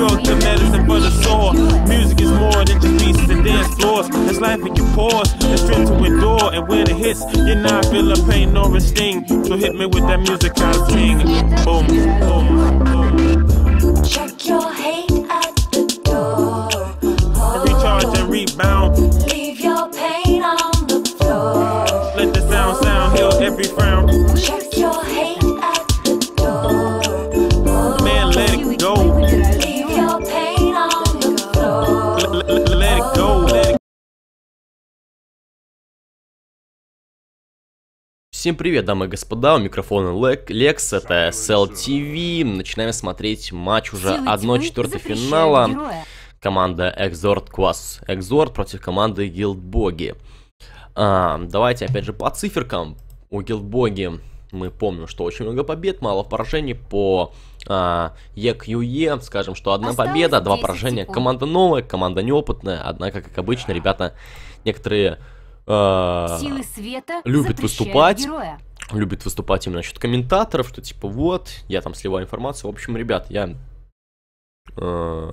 drug to medicine for the sore. Music is more than just pieces and dance floors. It's life we can pause and strength to endure. And when it hits, you're not feel the pain nor a sting. So hit me with that music I sing. Boom, boom, boom. Всем привет, дамы и господа, у микрофона Лек- Лекс, это SLTV. Начинаем смотреть матч уже 1-4 финала. Команда Exort Quas Exort против команды Гилдбоги. А, давайте опять же по циферкам. У Гилдбоги мы помним, что очень много побед, мало поражений по а, EQE. Скажем, что одна Осталось победа, два 10 поражения. секунд. Команда новая, команда неопытная. Однако, как обычно, ребята некоторые а, Силы света любит выступать. героя. любит выступать именно насчет комментаторов, что типа вот, я там сливаю информацию. В общем, ребят, я э,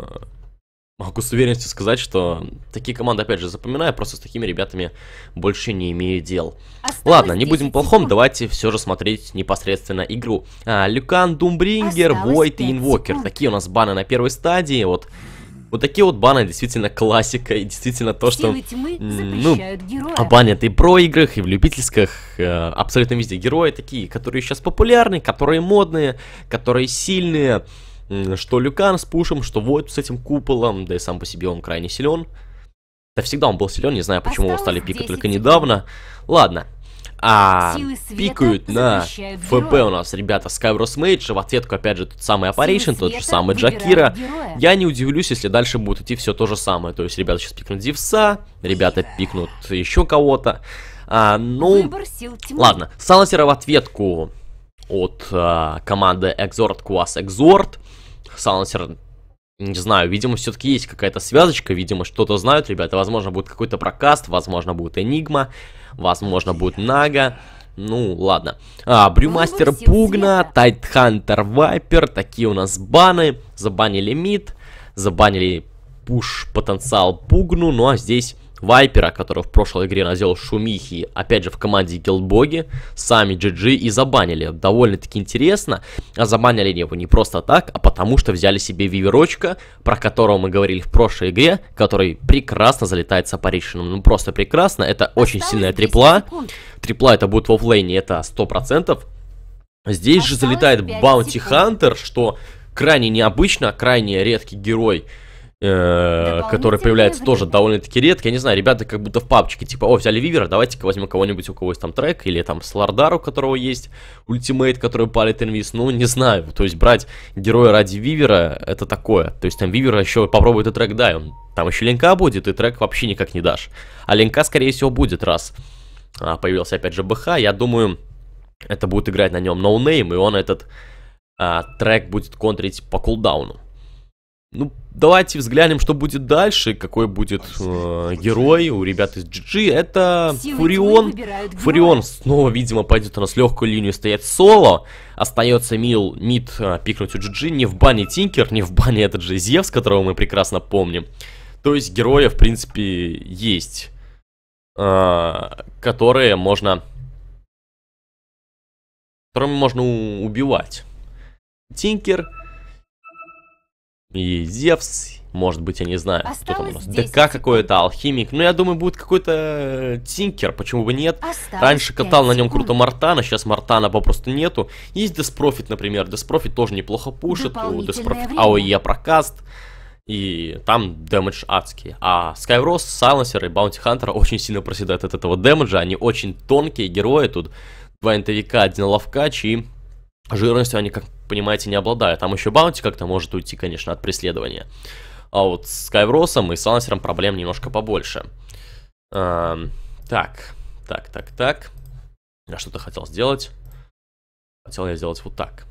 могу с уверенностью сказать, что такие команды, опять же, запоминаю, просто с такими ребятами больше не имею дел. Осталось Ладно, не будем 10 плохом, секунд. давайте все же смотреть непосредственно игру. А, Люкан, Думбрингер, Осталось Войт и Инвокер. секунд. Такие у нас баны на первой стадии, вот. Вот такие вот баны действительно классика, и действительно то, что... Тьмы запрещают героя. А банят и про играх, и в любительских, э, абсолютно везде герои такие, которые сейчас популярны, которые модные, которые сильные. Что Люкан с пушем, что Войт с этим куполом, да и сам по себе он крайне силен. Да всегда он был силен, не знаю, почему его Осталось стали пикать 10 только недавно. Ладно. А пикают на ФП у нас ребята Skywros Mage, в ответку опять же тот самый Apparition, тот же самый Джакира. Я не удивлюсь, если дальше будет идти все то же самое. То есть ребята сейчас пикнут Зевса, ребята пикнут еще кого-то. А, ну, ладно. Саласера в ответку от а, команды Exort Quas Exort. Салансер, не знаю, видимо, все-таки есть какая-то связочка, видимо, что-то знают ребята. Возможно, будет какой-то прокаст, возможно, будет Энигма, возможно, будет Нага. Ну, ладно. А, Брюмастер Пугна. Тайтхантер Вайпер, такие у нас баны. Забанили мид, забанили пуш потенциал Пугну, ну а здесь Вайпера, который в прошлой игре надел шумихи, опять же в команде Гилдбоги, сами GG и забанили. Довольно-таки интересно, а забанили его не просто так, а потому что взяли себе Виверочка, про которого мы говорили в прошлой игре, который прекрасно залетает с Апаришином. Ну просто прекрасно, это очень Осталось сильная 10 трипла. Трипла это будет в оффлейне, это 100%. Здесь же Осталось залетает пять Баунти. Хантер, что крайне необычно, крайне редкий герой, э, который появляется тоже довольно-таки редко. Я не знаю, ребята как будто в папочке, типа, о, взяли Вивера, давайте-ка возьмем кого-нибудь, у кого есть там трек, или там Слардар, у которого есть ультимейт, который палит инвиз. Ну, не знаю, то есть брать героя ради Вивера, это такое. То есть там Вивера еще попробует и трек дай, он, там еще линка будет, и трек вообще никак не дашь. А линка, скорее всего, будет, раз а, появился опять же БХ, я думаю, это будет играть на нем noname, и он этот а, трек будет контрить по cooldown у. Ну, давайте взглянем, что будет дальше, какой будет э, герой у ребят из GG. Это Силы Фурион. Фурион снова, видимо, пойдет у нас легкую линию стоять соло. Остается мил мид а, пикнуть у GG. Не в бане Tinker, не в бане этот же Зевс, которого мы прекрасно помним. То есть героя, в принципе, есть. а, которые можно... Которыми можно убивать. Tinker и Зевс, может быть, я не знаю, кто там у нас, Осталось 10 DK какой-то, Алхимик, ну я думаю, будет какой-то э, Tinker, почему бы нет. Осталось Раньше катал на нем круто Мартана, сейчас Мартана попросту нету. Есть Death Prophet, например, Death Prophet тоже неплохо пушит, у Death Prophet. AOE прокаст, и там damage адский. А Skywrath, Silencer и Bounty Hunter очень сильно проседают от этого damage а, они очень тонкие герои, тут два интовика, один ловкач, и жирностью они, как понимаете, не обладают. Там еще Bounty как-то может уйти, конечно, от преследования. А вот с Skywrath ом и Silencer ом проблем немножко побольше. Эм, так, так, так, так. Я что-то хотел сделать. Хотел я сделать вот так.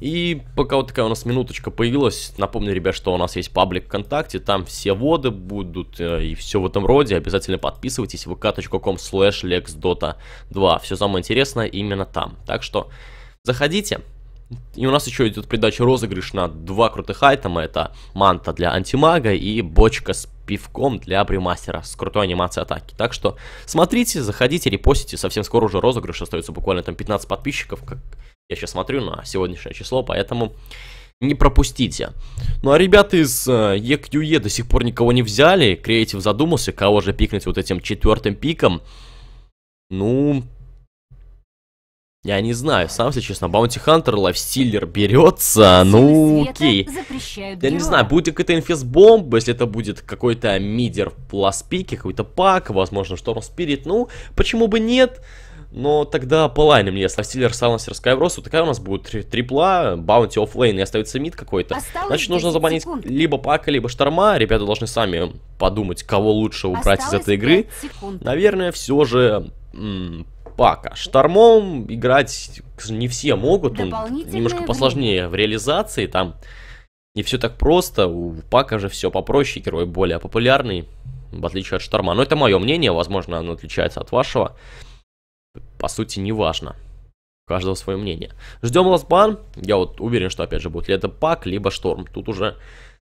И пока вот такая у нас минуточка появилась, напомню, ребят, что у нас есть паблик ВКонтакте, там все воды будут э, и все в этом роде. Обязательно подписывайтесь vk.com slash lexdota2. Все самое интересное именно там. Так что заходите, И у нас еще идет придача розыгрыш на два крутых айтема. Это манта для антимага и бочка с пивком для бримастера с крутой анимацией атаки. Так что смотрите, заходите, репостите. Совсем скоро уже розыгрыш. Остается буквально там 15 подписчиков, как я сейчас смотрю на сегодняшнее число. Поэтому не пропустите. Ну а ребята из э, EQE до сих пор никого не взяли. Креатив задумался, кого же пикнуть вот этим четвертым пиком. Ну, я не знаю, сам, если честно, Bounty Hunter, Lifestealer берется, ну окей. Я не знаю, будет какая-то infest bomb а, если это будет какой-то мидер last pick и, какой-то Puck, возможно, Storm Spirit, ну, почему бы нет? Но тогда по лайнам мне Lifestealer, Silencer, Skywrath, вот такая у нас будет три- трипла, Bounty offlane и остается мид какой-то. Значит, нужно 10 забанить секунд. либо пака, либо шторма, ребята должны сами подумать, кого лучше убрать из Осталось этой игры. 5 секунд. Наверное, все же Пака. Штормом играть не все могут, он немножко время. посложнее в реализации, там не все так просто, у Пака же все попроще, герой более популярный, в отличие от Шторма. Но это мое мнение, возможно, оно отличается от вашего. По сути, не важно. У каждого свое мнение. Ждем ластбан. Я вот уверен, что опять же будет ли это Пак, либо Шторм. Тут уже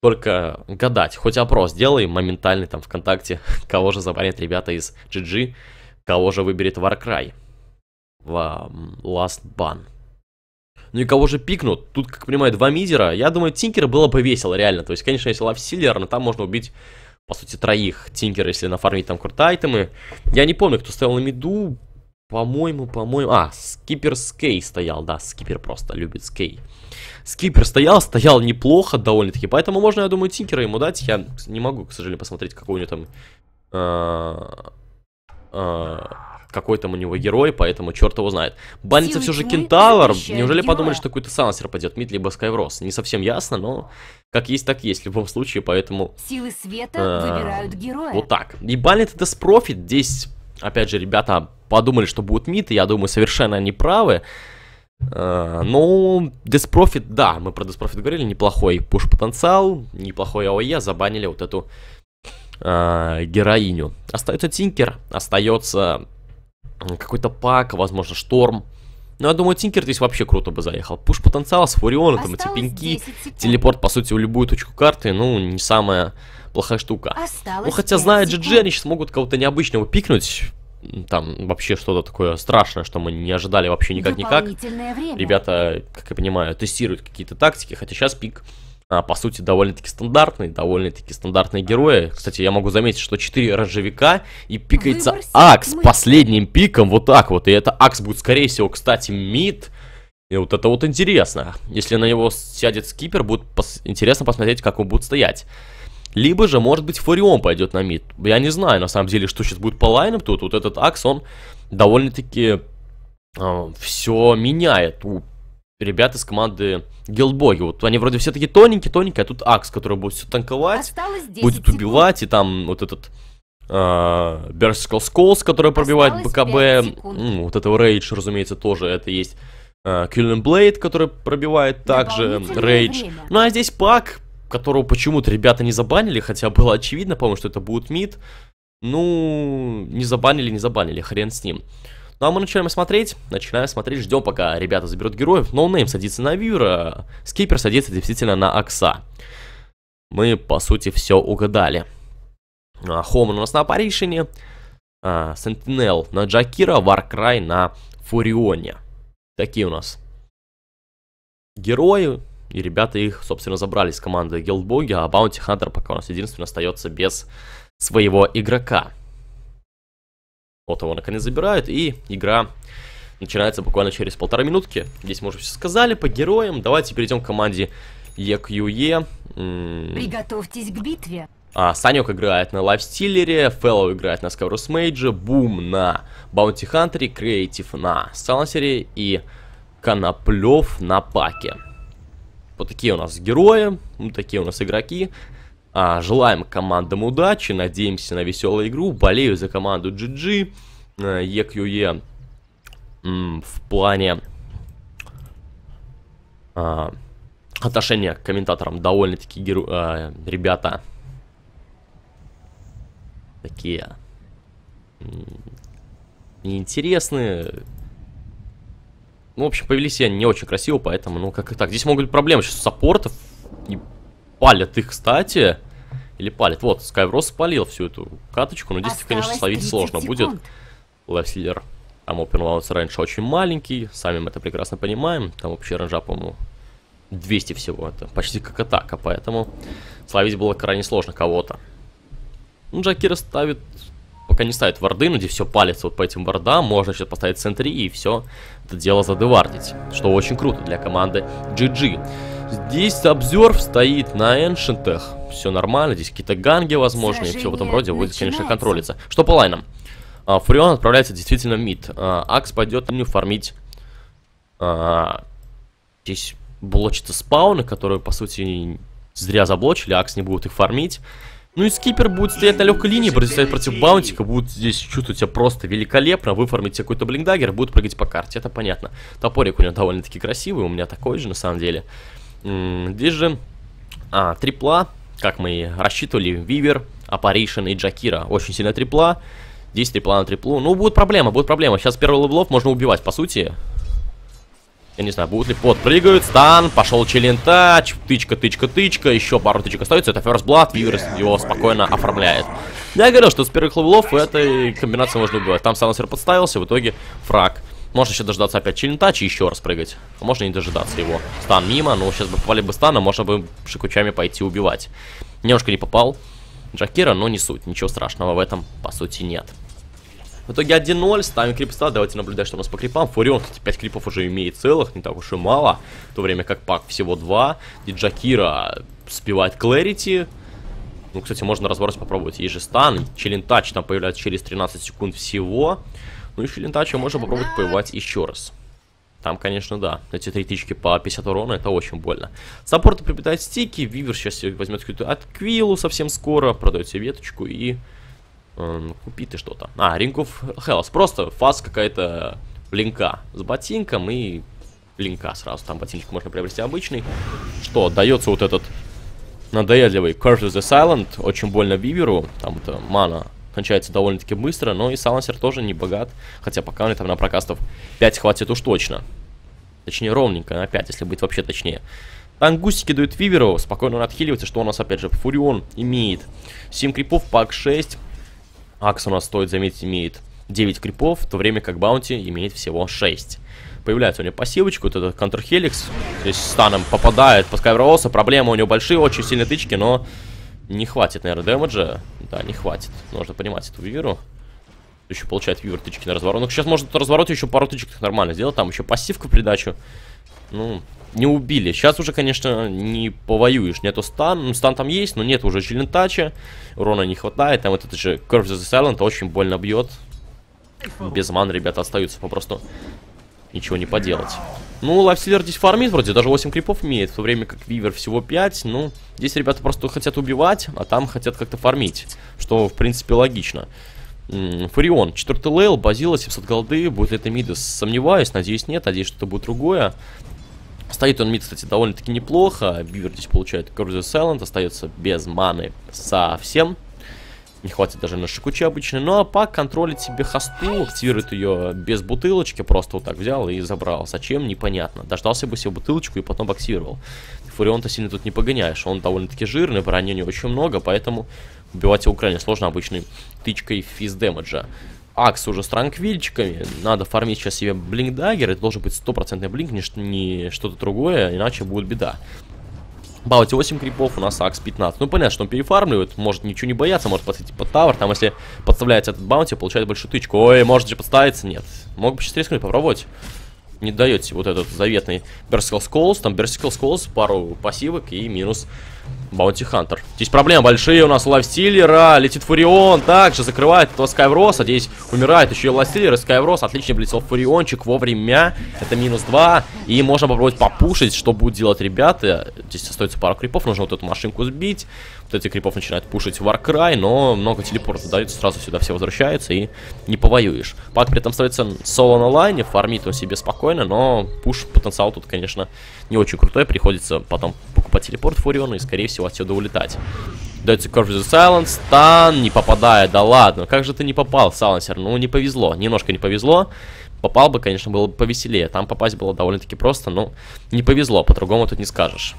только гадать. Хоть опрос сделай моментальный там ВКонтакте, кого же забанят ребята из GG, кого же выберет Warcry в Last Ban. Ну и кого же пикнут? Тут, как понимаю, два мизера. Я думаю, Тинкера было бы весело, реально. То есть, конечно, если Лавсиллер, но там можно убить, по сути, троих. Тинкера, если нафармить там крутые айтемы. Я не помню, кто стоял на миду. По-моему, по-моему... А, Скипер Скей стоял, да, Скипер просто любит Скей. Скипер стоял, стоял неплохо довольно-таки, поэтому можно, я думаю, Тинкера ему дать. Я не могу, к сожалению, посмотреть, какой у него там... э, э, какой там у него герой, поэтому черт его знает. Банится все же Кентавр. Неужели героя. подумали, что какой-то Сансер пойдет, мид либо Скайврос? Не совсем ясно, но как есть, так есть в любом случае, поэтому Силы света А, выбирают героя. вот так. И банит Death Prophet. Здесь, опять же, ребята подумали, что будут мид, и я думаю, совершенно не правы. Э, Ну, Death Prophet, да, мы про Death Prophet говорили, неплохой пуш-потенциал, неплохой AoE, забанили вот эту э, героиню. Остается Тинкер, остается какой-то пак, возможно, Шторм. Но я думаю, Тинкер здесь вообще круто бы заехал. Пуш-потенциал с Фурионом, там эти Осталось пеньки, 10 секунд. телепорт, по сути, в любую точку карты, ну, не самая плохая штука. Осталось Ну, хотя, 5 зная. GG, они сейчас могут кого-то необычного пикнуть. Там вообще что-то такое страшное, что мы не ожидали вообще никак-никак. Ребята, как я понимаю, тестируют какие-то тактики, хотя сейчас пик, а, по сути, довольно-таки стандартный, довольно-таки стандартные герои. Кстати, я могу заметить, что 4 ранжевика и пикается Выбор Акс тьмы. последним пиком, вот так вот. И это Акс будет, скорее всего, кстати, мид. И вот это вот интересно. Если на него сядет скипер, будет пос- интересно посмотреть, как он будет стоять. Либо же, может быть, Фурион пойдет на мид. Я не знаю, на самом деле, что сейчас будет по лайнам тут. Вот этот Акс, он довольно-таки все меняет у ребят из команды Гилдбоги. Вот они вроде все такие тоненькие-тоненькие, а тут Акс, который будет все танковать, Осталось 10 будет секунд. убивать, и там вот этот Berserker's Call, который пробивает BKB. секунд. М, Вот этого Рейдж, разумеется, тоже это есть. Culling Blade, который пробивает также Рейдж. Ну а здесь Пак, которого почему-то ребята не забанили, хотя было очевидно, по-моему, что это будет мид. Ну, не забанили, не забанили, хрен с ним. Ну а мы начинаем смотреть, начинаем смотреть, ждем пока ребята заберут героев. Ноунейм садится на Вивера, Скипер садится действительно на Акса. Мы, по сути, все угадали. А, Хоман у нас на Аппаришене, Сентинел на Джакира, Варкрай на Фурионе. Такие у нас герои, и ребята их, собственно, забрали с команды Гилдбоги, а Bounty Hunter пока у нас единственный остается без своего игрока. Вот его наконец забирают, и игра начинается буквально через полторы минутки. Здесь мы уже все сказали по героям. Давайте перейдем к команде EQE. М, Приготовьтесь к битве. а, Санек играет на Лайфстиллере, Фэллоу играет на Скайврас Мейдже, Бум на Баунти Хантере, Креатив на Сайленсере и Коноплев на Паке. Вот такие у нас герои, вот такие у нас игроки. А, желаем командам удачи, надеемся на веселую игру, болею за команду GG, э, EQE м, в плане а, отношения к комментаторам довольно-таки геро- а, ребята такие неинтересные. Ну, в общем, повели себя не очень красиво, поэтому, ну, как и так. Здесь могут быть проблемы сейчас саппортов. И палят их, кстати. Или палят. Вот, Скайврос спалил всю эту каточку, но здесь, конечно, словить 30 сложно будет. секунд. Левслидер. Там Open Launch раньше очень маленький, сами мы это прекрасно понимаем. Там вообще ранжа, по-моему, 200 всего. Это почти как атака, поэтому словить было крайне сложно кого-то. Ну, Джакира ставит... Пока не ставит варды, но здесь все палится вот по этим вардам. Можно сейчас поставить центри и все это дело задевардить. Что очень круто для команды GG. Здесь обзор стоит на эншентах. Все нормально, здесь какие-то ганги возможны, и все в этом роде будет, конечно, контролиться. Что по лайнам? А, Фурион отправляется действительно в мид. А, Акс пойдет линию фармить. А, здесь блочатся спауны, которые, по сути, зря заблочили. Акс не будет их фармить. Ну и скипер будет стоять на легкой линии, будет стоять против баунтика, будет здесь чувствовать себя просто великолепно, выформить какой-то blink dagger, будет прыгать по карте, это понятно. Топорик у него довольно-таки красивый, у меня такой же на самом деле. Здесь же а, трипла, как мы рассчитывали, Weaver, Apparition и Джакира. Очень сильно трипла. Здесь трипла на триплу. Ну, будет проблема, будет проблема. Сейчас первый левелов можно убивать, по сути. Я не знаю, будут ли подпрыгают, стан, пошел Chilling Touch, тычка, тычка, тычка, еще пару тычек остается, это First Blood, Weaver его спокойно оформляет. Я говорил, что с первых левелов этой комбинации можно убивать. Там Silencer подставился, в итоге фраг. Можно еще дождаться опять Chilling Touch и еще раз прыгать. А можно не дожидаться его. Стан мимо, ну сейчас бы попали бы стана, можно бы Шукучами пойти убивать. Немножко не попал. Джакира, но не суть, ничего страшного в этом по сути нет. В итоге 1-0, ставим крипста, давайте наблюдать, что у нас по крипам. Фурион, кстати, 5 крипов уже имеет целых, не так уж и мало. В то время как пак всего 2. И Джакира спевает Клэрити. Ну, кстати, можно разворот попробовать. Есть же стан, Челентач там появляется через 13 секунд всего. Ну и Челентача можно попробовать поевать еще раз. Там, конечно, да. Эти три тычки по 50 урона, это очень больно. Саппорты приобретает стики. Вивер сейчас возьмет какую-то Аквилу совсем скоро. Продает себе веточку и... эм, купи ты что-то. А, Ring of Hells. Просто фаз какая-то линка с ботинком и линка сразу. Там ботиночек можно приобрести обычный. Что, дается вот этот надоедливый Curse of the Silent. Очень больно Виверу. Там это мана кончается довольно-таки быстро, но и Салансер тоже не богат. Хотя пока у него там на прокастов 5 хватит уж точно. Точнее, ровненько на 5, если быть вообще точнее. Ангустики дают Виверу, спокойно он отхиливается, что у нас опять же Фурион имеет 7 крипов, пак 6. Акс у нас, стоит заметить, имеет 9 крипов, в то время как Баунти имеет всего 6. Появляется у него пассивочка, вот этот контрхеликс, здесь станом попадает по Скайроуса, проблемы у него большие, очень сильные тычки, но не хватит, наверное, дэмэджа. Да, не хватит, нужно понимать эту Виверу. Еще получает Вивер тычки на разворот. Ну, сейчас может разворот еще пару тычек нормально сделать, там еще пассивка в придачу. Ну, не убили. Сейчас уже, конечно, не повоюешь. Нету стан. Ну, стан там есть, но нет уже челентача. Урона не хватает. Там вот этот же Curse of the Silent очень больно бьет. Без ман ребята остаются попросту. Ничего не поделать. Ну, Lifestealer здесь фармит вроде, даже 8 крипов имеет, в то время как Weaver всего 5. Ну, здесь ребята просто хотят убивать, а там хотят как-то фармить. Что, в принципе, логично. М, Фурион, 4 лейл, Базила, 700 голды, будет ли это Мидас, сомневаюсь, надеюсь нет, надеюсь, что это будет другое. Стоит он мид, кстати, довольно-таки неплохо. Weaver здесь получает Curse Silent, остается без маны совсем. Не хватит даже на шикучи обычно. Ну а пак контролит себе хосту, активирует ее без бутылочки, просто вот так взял и забрал. Зачем, непонятно. Дождался бы себе бутылочку и потом активировал. Фурион-то сильно тут не погоняешь. Он довольно-таки жирный, брони него очень много, поэтому убивать его крайне сложно обычной тычкой физ дэмэджа. Акс уже с транквильчиками. Надо фармить сейчас себе блинк-даггер. Это должен быть стопроцентный блинк, не, не что-то другое, иначе будет беда. Bounty 8 крипов, у нас Акс 15. Ну, понятно, что он перефармливает, может ничего не бояться, может подойти под тавер. Там, если подставляется этот баунти, получает большую тычку. Ой, может же подставиться? Нет. Мог бы сейчас рискнуть, попробовать. Не даете вот этот заветный Berserker's Call. Там Berserker's Call, пару пассивок и минус Баунти Хантер. Здесь проблемы большие у нас у Лайфстиллера. Летит Фурион. Также закрывает этого Скайвроса. Здесь умирает еще и Lifestealer и Скайврос. Отлично влетел Фуриончик вовремя. Это минус 2. И можно попробовать попушить, что будут делать ребята. Здесь остается пару крипов. Нужно вот эту машинку сбить. Вот эти крипов начинают пушить Warcry. Но много телепортов дается. Сразу сюда все возвращаются. И не повоюешь. Пак при этом становится соло на лайне. Фармит он себе спокойно. Но пуш потенциал тут, конечно, не очень крутой. Приходится потом покупать телепорт Фуриона и, скорее всего, отсюда улетать. Дается Curve the Silence, стан, не попадает, да ладно, как же ты не попал, Салансер, ну не повезло, немножко не повезло. попал бы, конечно, было бы повеселее. Там попасть было довольно-таки просто, но не повезло, по-другому тут не скажешь.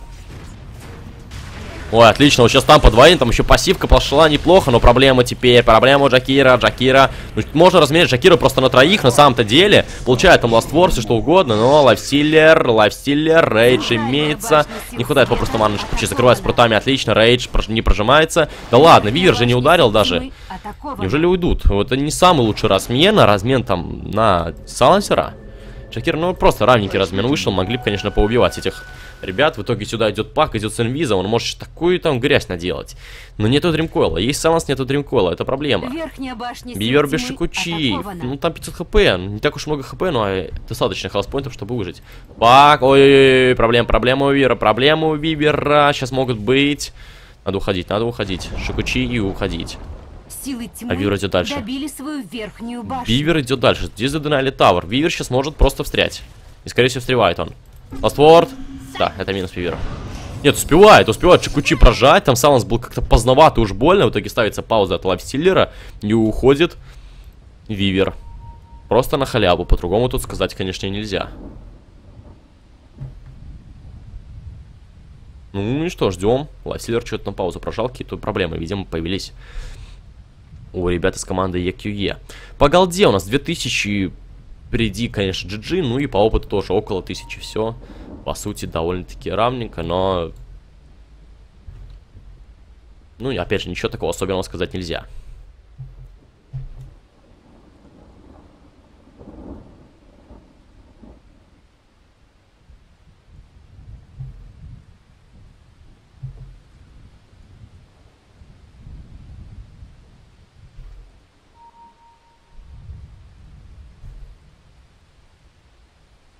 Ой, отлично, вот сейчас там подвоим, там еще пассивка пошла неплохо, но проблема теперь, проблема у Джакира, Джакира. Ну, можно разменять Джакира просто на троих, на самом-то деле. Получает там ластвор, все что угодно, но лайфстиллер, лайфстиллер, рейдж имеется. Не хватает попросту маны, Шипучи закрывает с прутами, отлично, рейдж прож- не прожимается. Да ладно, Вивер же не ударил даже. Неужели уйдут? Вот это не самый лучший размен, а размен там на Салансера. Шакир, ну просто равненький размен вышел, могли бы, конечно, поубивать этих ребят. В итоге сюда идет пак, идет с инвиза, он может такую там грязь наделать. Но нету дримкоила, есть Саланс, нету дримкоила, это проблема. Верхняя башня сил Бивер без шикучи. Ну там 500 хп, не так уж много хп, но э, достаточно хелспоинтов, чтобы выжить. Пак, ой-ой-ой, проблема, проблема у Вивера, проблема у Вивера. Сейчас могут быть. Надо уходить, надо уходить. Шикучи и уходить. Силы тьмы А Вивер идет дальше. добили свою верхнюю башню. Вивер идет дальше. Здесь задонали Тавр. Вивер сейчас может просто встрять. И скорее всего встревает он. Last Word. Да, это минус Вивера. Нет, успевает, успевает Шукучи прожать. Там сайленс был как-то поздновато, уж больно. В итоге ставится пауза от лайфстиллера. Не уходит Weaver. Просто на халяву. По-другому тут сказать, конечно, нельзя. Ну и что, ждем. Lifestealer что-то на паузу прожал. Какие-то проблемы, видимо, появились у ребят из команды EQE. По голде у нас 2000 впереди, конечно, GG, ну и по опыту тоже около 1000 все. По сути, довольно-таки равненько, но... Ну, опять же, ничего такого особенного сказать нельзя.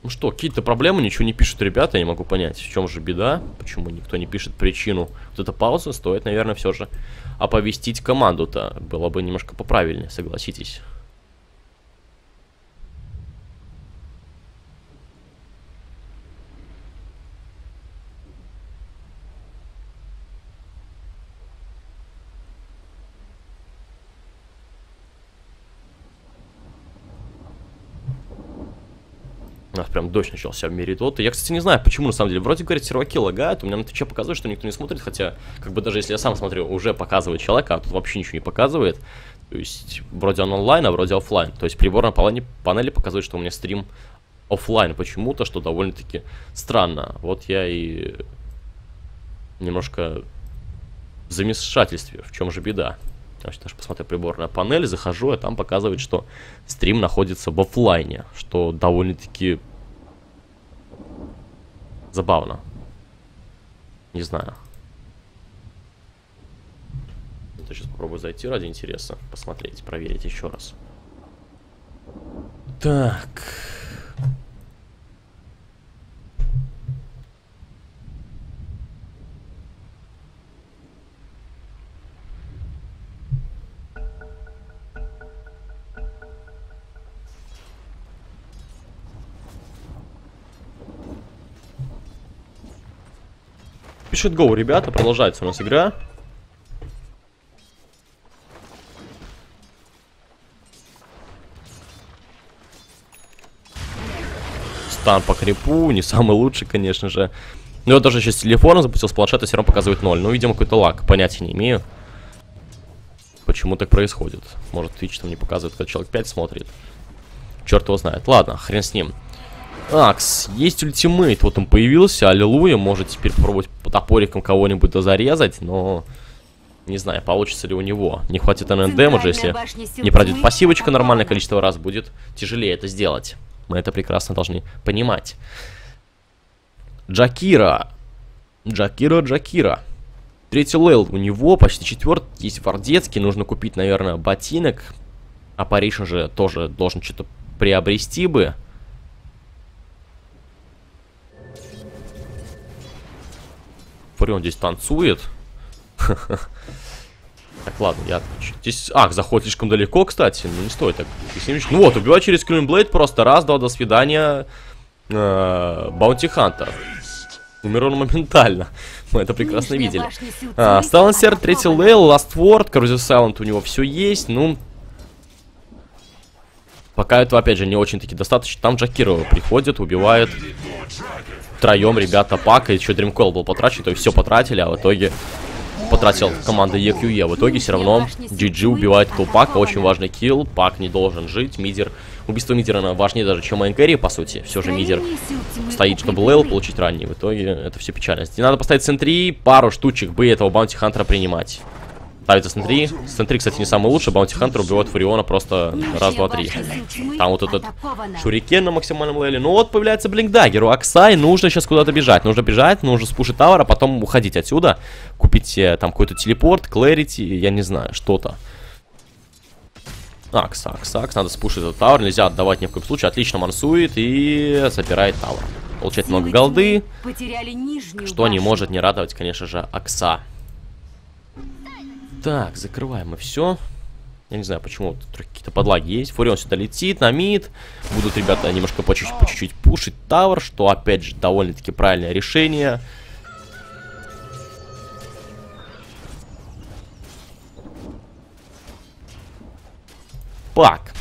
Ну что, какие-то проблемы, ничего не пишут ребята, я не могу понять, в чем же беда, почему никто не пишет причину. Вот эта пауза стоит, наверное, все же оповестить команду-то. Было бы немножко поправильнее, согласитесь. У нас прям дождь начался в мире Доты. Я, кстати, не знаю, почему, на самом деле. Вроде, говорит, серваки лагают. У меня на твиче показывает, что никто не смотрит. Хотя, как бы даже если я сам смотрю, уже показывает человека, а тут вообще ничего не показывает. То есть, вроде он онлайн, а вроде оффлайн. То есть, прибор на панели, панели показывает, что у меня стрим оффлайн почему-то, что довольно-таки странно. Вот я и немножко в замешательстве. В чем же беда? Значит, даже посмотрю приборная панель, захожу, а там показывает, что стрим находится в оффлайне, что довольно-таки забавно. Не знаю. Я сейчас попробую зайти ради интереса, посмотреть, проверить еще раз. Так. Пишет Go, ребята, продолжается у нас игра. Стан по крипу, не самый лучший, конечно же. Но я даже сейчас с телефона запустил, с планшета все равно показывает 0. Ну, видимо, какой-то лаг, понятия не имею. Почему так происходит? Может, Twitch там не показывает, когда человек 5 смотрит. Черт его знает. Ладно, хрен с ним. Акс, есть ультимейт, вот он появился, аллилуйя, может теперь попробовать по топорикам кого-нибудь дозарезать, но не знаю, получится ли у него. Не хватит НН дэмэджа, если не пройдет пассивочка нормальное количество раз, будет тяжелее это сделать. Мы это прекрасно должны понимать. Джакира. Джакира, Джакира. Третий лейл у него, почти четвертый, есть Вардецкий, нужно купить, наверное, ботинок. А Париж уже тоже должен что-то приобрести бы. Фурион здесь танцует. Так, ладно, я отключу. Здесь... Ах, заход слишком далеко, кстати. Ну, не стоит так. Ну вот, убивать через Клюнблейд просто раз, два, до свидания. Э, Баунти Хантер. Умер он моментально. Мы это прекрасно видели. сил А, Сталансер, третий лейл, Last Word, Corrosive Silent у него все есть. Ну, Пока этого, опять же, не очень-таки достаточно. Там Джакира приходит, убивает. Втроем ребята Пак, и еще Dream Coil был потрачен, то есть все потратили, а в итоге потратил команда EQE. В итоге все равно GG убивает этого Пака, очень важный килл. Пак не должен жить, мидер. Убийство мидера наверное, важнее даже, чем main carry, по сути. Все же мидер стоит, чтобы лейл получить ранний. В итоге это все печальность. И надо поставить центри, пару штучек бы этого Баунти Хантера принимать. Ставится sentry. Sentry, кстати, не самый лучший. Баунти Хантер убивает Фуриона просто раз, два, три. Там вот этот Шурикен на максимальном левеле. Ну вот появляется Blink Dagger у Акса и. Нужно сейчас куда-то бежать. Нужно бежать, нужно спушить тавер, а потом уходить отсюда. Купить там какой-то телепорт, clarity, я не знаю, что-то. Акс, Акс, Акс. Надо спушить этот тавер. Нельзя отдавать ни в коем случае. Отлично мансует и забирает тавер. Получает много голды. Что не может не радовать, конечно же, Акса. Так, закрываем мы все. Я не знаю, почему вот какие-то подлаги есть. Фурион сюда летит, на мид. Будут ребята немножко по чуть-чуть, пушить тавер, что, опять же, довольно-таки правильное решение. Пак.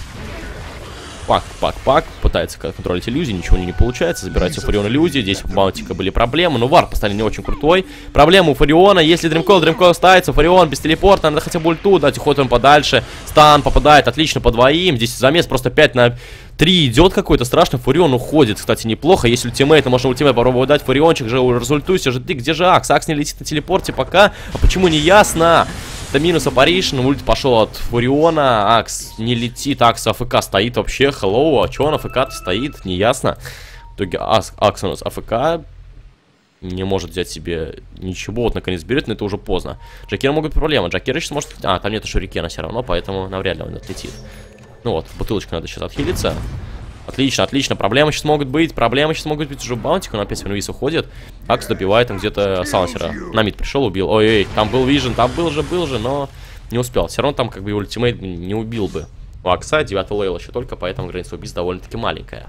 Пак, пак, пак. Пытается контролить иллюзии, ничего не, получается. Забирается Фурион иллюзии. Здесь у Балтика были проблемы. Но вар поставили не очень крутой. Проблема у Фуриона. Если Dream Coil, Dream Coil ставится, Фурион без телепорта. Надо хотя бы ульту дать. Уходит он подальше. Стан попадает отлично по двоим. Здесь замес просто 5 на 3 идет какой-то страшный. Фурион уходит, кстати, неплохо. Если ультимейт, то можно ультимейт попробовать дать. Фуриончик же разультуйся же ты. Где же Акс? Акс не летит на телепорте пока. А почему не ясно? Это минус Apparition, ульт пошел от Фуриона, Акс не летит, Акс AFK стоит вообще, hello, а что он AFK стоит, не ясно. В итоге Акс, Акс у нас AFK, не может взять себе ничего, вот наконец берет, но это уже поздно. Джакера могут быть проблемы, Джакера сейчас может... А, там нет Шурикена все равно, поэтому навряд ли он отлетит. Ну вот, бутылочку надо сейчас отхилиться. Отлично, отлично. Проблемы сейчас могут быть. Проблемы сейчас могут быть уже в Баунтик. Он опять в инвиз уходит. Акс добивает там где-то Сайленсера. На мид пришел, убил. Ой-ой, там был vision, там был же, был же, но не успел. Все равно там как бы ультимейт не убил бы. У Акса 9 лейл еще только, поэтому граница убийств довольно-таки маленькая.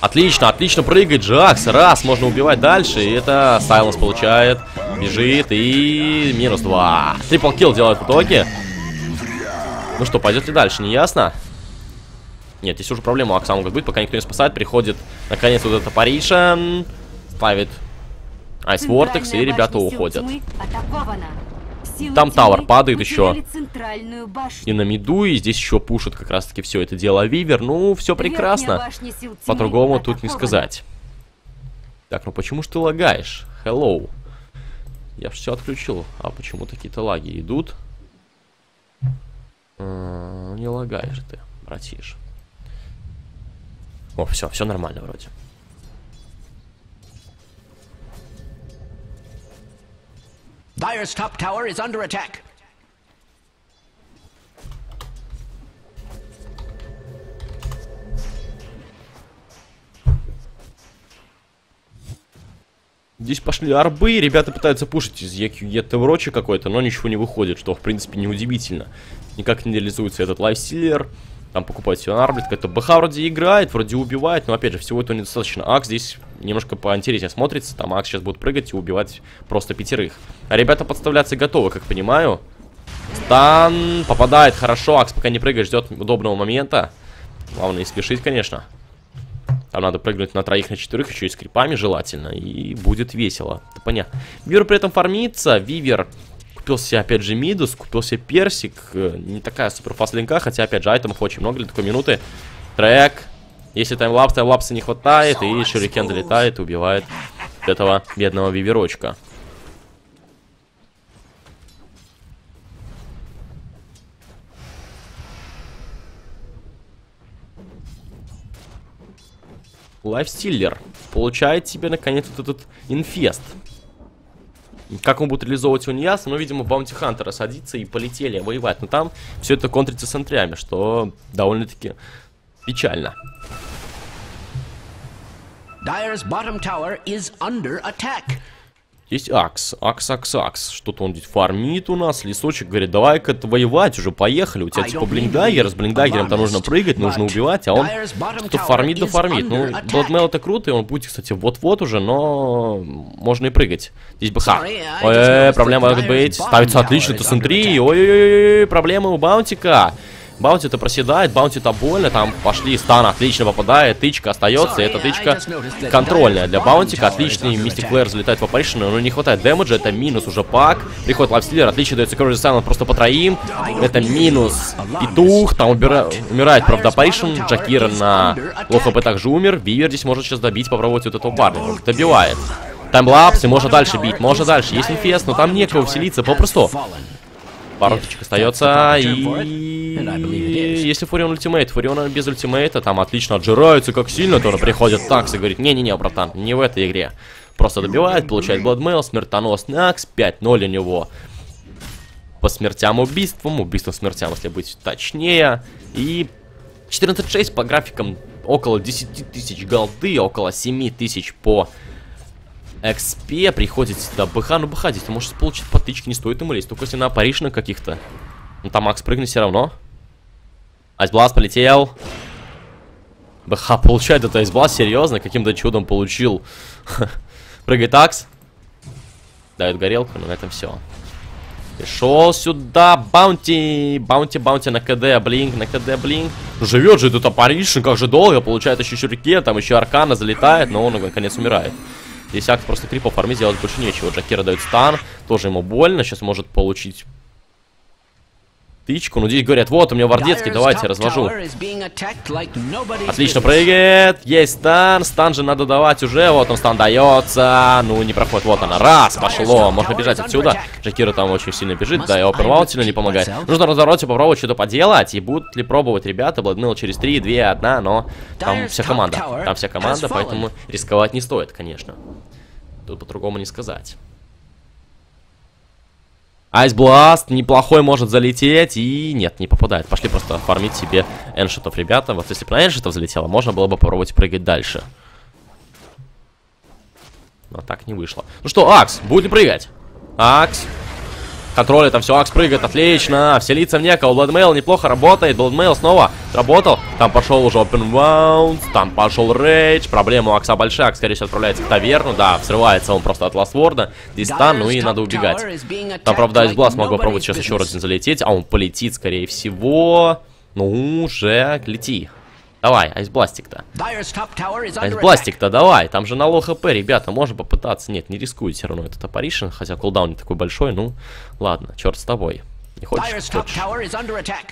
Отлично, отлично прыгает Акс. Раз, можно убивать дальше. И это silence получает. Бежит и минус 2. Triple kill делает в итоге. Ну что, пойдет ли дальше, не ясно? Нет, здесь уже проблема у Акса могут быть, пока никто не спасает. Приходит, наконец, вот этот Apparition. Ставит Ice Vortex, и ребята уходят. Там Тауэр падает еще. И на миду, и здесь еще пушит как раз-таки все это дело Вивер. Ну, все прекрасно. По-другому тут не сказать. Так, ну почему ж ты лагаешь? Hello. Я все отключил. А почему какие-то лаги идут? А, не лагаешь ты, братиш. О, все, все нормально вроде. Dyer's top tower is under attack. Здесь пошли арбы, ребята пытаются пушить из EQE какой-то, но ничего не выходит, что в принципе неудивительно. Никак не реализуется этот лайфсиллер. Там покупать себе арблит, какая-то БХ вроде играет, вроде убивает, но опять же, всего этого недостаточно. Акс здесь немножко поинтереснее смотрится, там Акс сейчас будет прыгать и убивать просто пятерых. А ребята подставляться готовы, как понимаю. Стан попадает хорошо, Акс пока не прыгает, ждет удобного момента. Главное не спешить, конечно. Там надо прыгнуть на троих, на четверых, еще и с крипами желательно. И будет весело. Это понятно. Вивер при этом фармится. Вивер купил себе, опять же, Мидус, купил себе Персик. Э, не такая super fast хотя, опять же, айтемов очень много для такой минуты. Трек. Если Time Lapse, таймлапса не хватает, и Шурикен долетает и убивает этого бедного Виверочка. Лайфстиллер получает себе наконец вот этот Infest. Как он будет реализовывать его не ясно, но, видимо, Баунти Хантера садится и полетели воевать. Но там все это контрится сентрями, что довольно-таки печально. Dire's bottom tower under attack. Есть Акс, Акс, Акс, Акс. Что-то он здесь фармит у нас. Лесочек говорит, давай-ка воевать уже, поехали. У тебя типа Blink Dagger, с блинкдаггером там нужно прыгать, нужно убивать, а он что-то фармит да фармит. Ну, Blade Mail это круто, и он будет, кстати, вот-вот уже, но можно и прыгать. Здесь БХ. Ой, проблема может быть. Ставится отлично, это с ой-ой-ой, проблемы у Баунтика. Баунти-то проседает, Баунти-то больно, там пошли, стан отлично попадает, тычка остается, и эта тычка контрольная для Баунтика, отличный Мистик Флэр залетает в Apparition, но не хватает дэмэджа, это минус уже пак, приходит Лавстиллер, отлично дается Courage Silent просто по троим, это минус Петух, там убира... умирает, правда, Apparition, Джакира на лоу хп также умер, Вивер здесь может сейчас добить, попробовать вот этого парня, добивает. Таймлапс, и можно дальше бить, можно дальше, есть инфест, но там некого вселиться, попросту. Пару птичек остается, и... Если Фурион ультимейт, Фуриона без ультимейта, там отлично отжираются, как сильно, то он приходит такс и говорит, не-не-не, братан, не в этой игре. Просто добивает, получает Бладмейл, смертоносный акс, 5-0 у него. По смертям убийствам, убийствам смертям, если быть точнее. И 14.6 по графикам около 10 тысяч голды, около 7 тысяч по XP приходит сюда БХ, ну БХ здесь ты можешь получить потычки, не стоит ему лезть, только если на паришных каких-то. Ну там Макс прыгнет все равно. Айсбласт полетел. БХ получает это Ice Blast, серьезно, каким-то чудом получил. Прыгает Акс. Дает горелку, но на этом все. Пришел сюда, Баунти, Баунти, Баунти на КД, Blink, на КД, Blink. Живет же тут Apparition, как же долго, получает еще Шурикен, там еще Аркана залетает, но он наконец умирает. Здесь Акс просто крипа фармить делать больше нечего. Джакира дает стан, тоже ему больно, сейчас может получить тычку. Ну здесь говорят, вот у меня вардецкий, давайте, развожу. Отлично прыгает, есть стан, стан же надо давать уже, вот он стан дается, ну не проходит, вот она, раз, пошло, можно бежать отсюда. Джакира там очень сильно бежит, да, и опервал сильно не помогает. Нужно развороте попробовать что-то поделать, и будут ли пробовать ребята, Бладмил через 3, 2, 1, но там вся команда, там вся команда, поэтому рисковать не стоит, конечно. Тут по-другому не сказать. Ice Blast неплохой может залететь и нет, не попадает. Пошли просто фармить себе эншитов, ребята. Вот если бы на эншитов залетело, можно было бы попробовать прыгать дальше. Но так не вышло. Ну что, Акс, будет ли прыгать? Акс. Контроль это все, Акс прыгает, отлично. Вселиться не в кого. Blade Mail неплохо работает. Blade Mail снова работал. Там пошел уже Open Wound. Там пошел Рейдж. Проблема у Акса большая. Акс, скорее всего, отправляется в таверну. Да, взрывается он просто от Last Word а. Здесь стан, ну и надо убегать. Там, правда, Ice Blast могу попробовать сейчас еще раз залететь. А он полетит, скорее всего. Ну, уже лети. Давай, айсбластик-то. Айсбластик-то давай. Там же на low HP, ребята, можно попытаться. Нет, не рискует все равно этот Apparition, хотя кулдаун не такой большой. Ну, ладно, черт с тобой. Не хочешь, хочешь.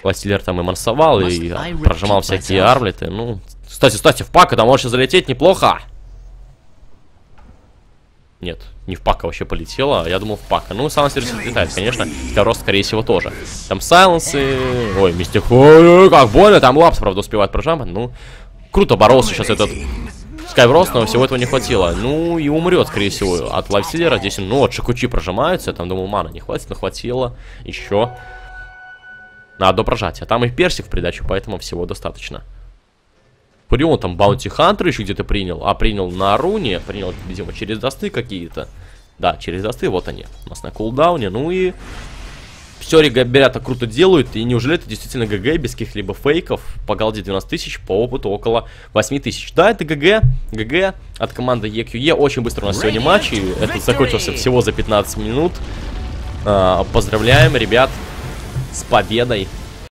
Лайфстилер там и мансовал, и прожимал всякие армлеты. Ну, кстати, кстати, в пака там можешь залететь неплохо. Нет, не в пака вообще полетела, я думал в пака. Ну, Сайленс летает, конечно. Скорост, скорее всего, тоже. Там Сайленсы... Ой, Мистик... Ой, как больно. Там Лапс, правда, успевает прожамать. Ну, круто боролся сейчас этот Скайброс, но всего этого не хватило. Ну, и умрет, скорее всего, от лайфсилера. Здесь, ну, от Шикучи прожимаются. Там, думал, мана не хватит, но хватило. Еще. На одно прожатие. Там и персик в придачу, поэтому всего достаточно. Фурион там Баунти Хантер еще где-то принял, а принял на Руне, принял, видимо, через dust ы какие-то. Да, через dust ы, вот они, у нас на кулдауне, ну и... Все ребята круто делают, и неужели это действительно GG без каких-либо фейков? По голде 12 тысяч, по опыту около 8 тысяч. Да, это GG, GG от команды EQE. Очень быстро у нас сегодня матч, и это закончился всего за 15 минут. А, поздравляем, ребят, с победой.